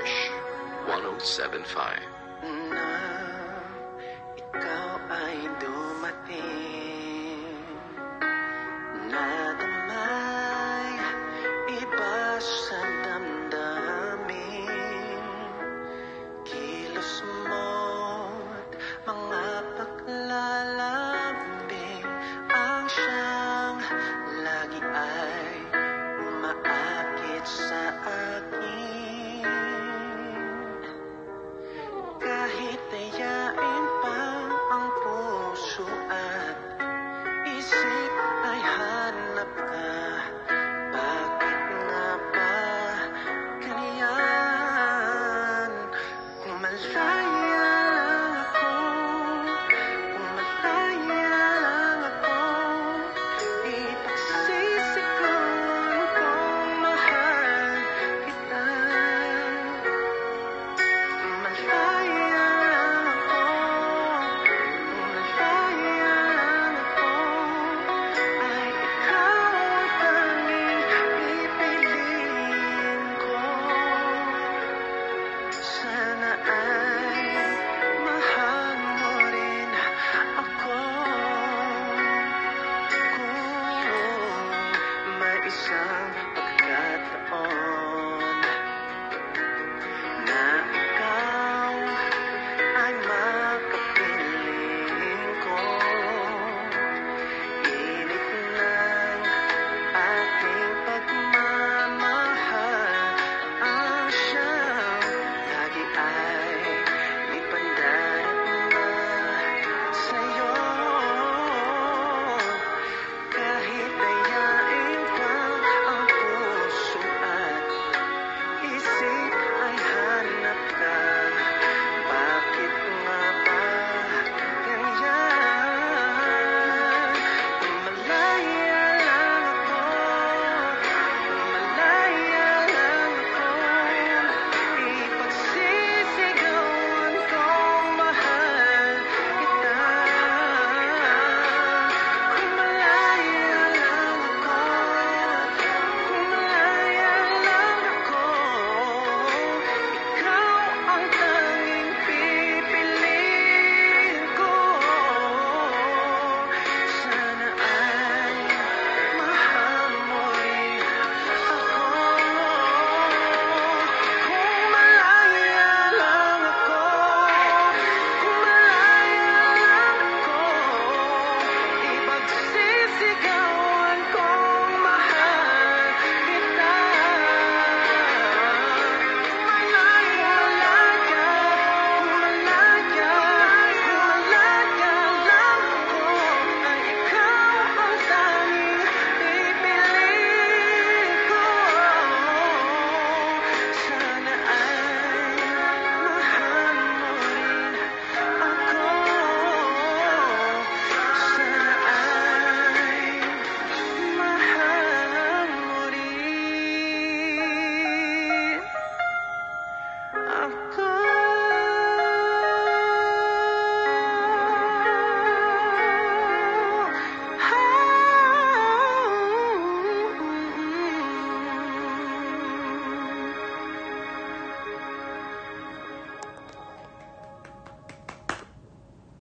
Wish 1075.